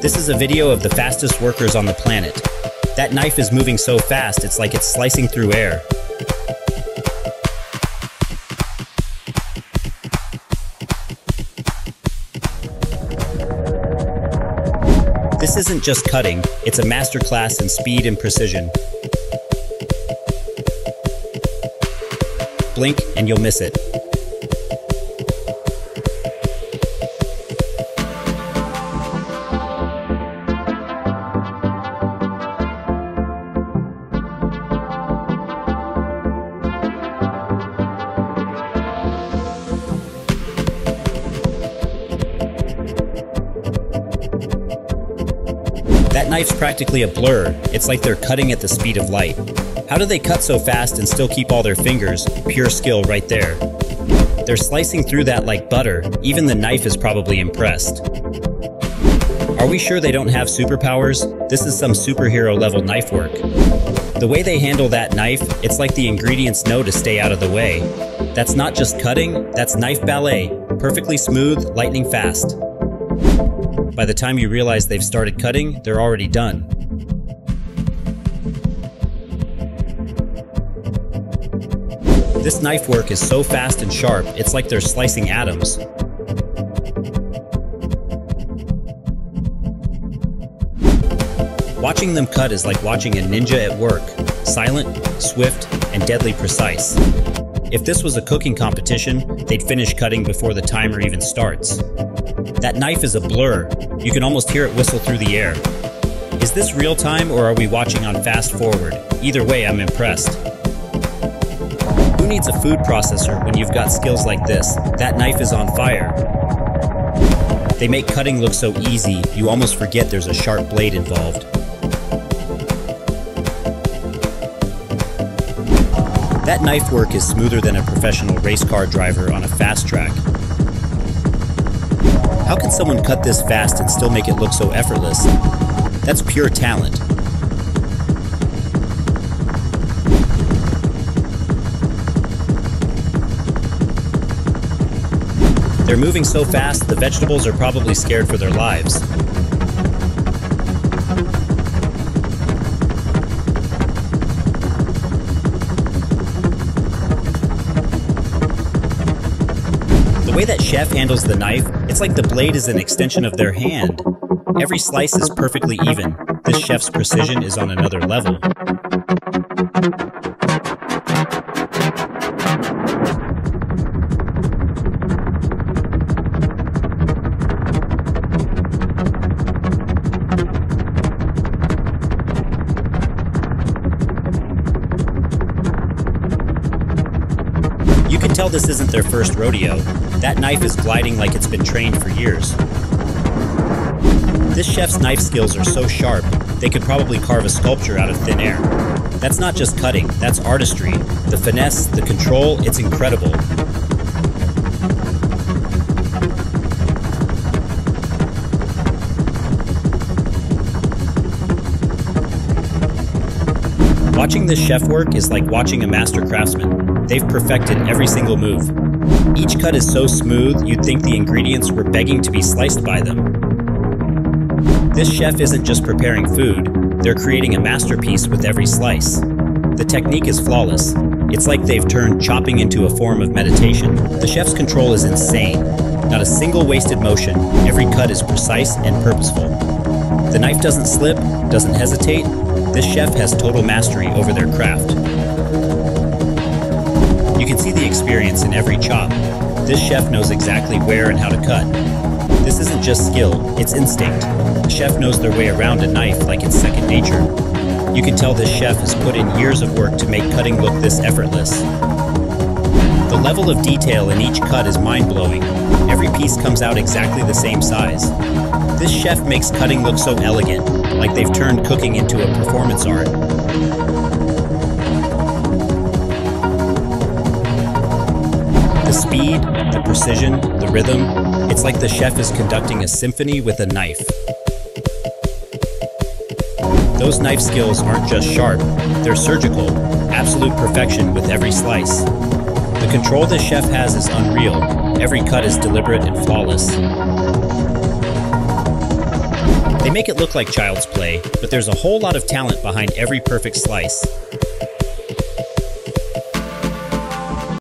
This is a video of the fastest workers on the planet. That knife is moving so fast, it's like it's slicing through air. This isn't just cutting, it's a masterclass in speed and precision. Blink and you'll miss it. Knife's practically a blur. It's like they're cutting at the speed of light. How do they cut so fast and still keep all their fingers? Pure skill right there. They're slicing through that like butter. Even the knife is probably impressed. Are we sure they don't have superpowers? This is some superhero level knife work. The way they handle that knife, it's like the ingredients know to stay out of the way. That's not just cutting, that's knife ballet. Perfectly smooth, lightning fast. By the time you realize they've started cutting, they're already done. This knife work is so fast and sharp, it's like they're slicing atoms. Watching them cut is like watching a ninja at work, silent, swift, and deadly precise. If this was a cooking competition, they'd finish cutting before the timer even starts. That knife is a blur. You can almost hear it whistle through the air. Is this real time or are we watching on fast forward? Either way, I'm impressed. Who needs a food processor when you've got skills like this? That knife is on fire. They make cutting look so easy, you almost forget there's a sharp blade involved. That knife work is smoother than a professional race car driver on a fast track. How can someone cut this fast and still make it look so effortless? That's pure talent. They're moving so fast, the vegetables are probably scared for their lives. Way that chef handles the knife, it's like the blade is an extension of their hand. Every slice is perfectly even. This chef's precision is on another level. Tell this isn't their first rodeo. That knife is gliding like it's been trained for years. This chef's knife skills are so sharp, they could probably carve a sculpture out of thin air. That's not just cutting, that's artistry. The finesse, the control, it's incredible. Watching this chef work is like watching a master craftsman. They've perfected every single move. Each cut is so smooth, you'd think the ingredients were begging to be sliced by them. This chef isn't just preparing food, they're creating a masterpiece with every slice. The technique is flawless. It's like they've turned chopping into a form of meditation. The chef's control is insane. Not a single wasted motion, every cut is precise and purposeful. The knife doesn't slip, doesn't hesitate. This chef has total mastery over their craft. See the experience in every chop. This chef knows exactly where and how to cut. This isn't just skill, it's instinct. The chef knows their way around a knife like it's second nature. You can tell this chef has put in years of work to make cutting look this effortless. The level of detail in each cut is mind-blowing. Every piece comes out exactly the same size. This chef makes cutting look so elegant, like they've turned cooking into a performance art. The speed, the precision, the rhythm, it's like the chef is conducting a symphony with a knife. Those knife skills aren't just sharp, they're surgical, absolute perfection with every slice. The control this chef has is unreal. Every cut is deliberate and flawless. They make it look like child's play, but there's a whole lot of talent behind every perfect slice.